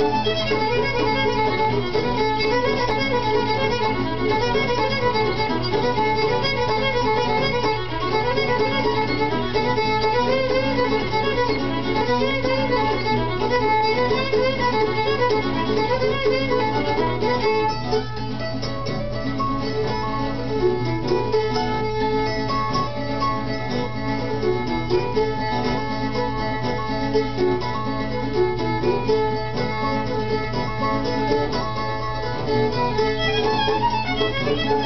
Música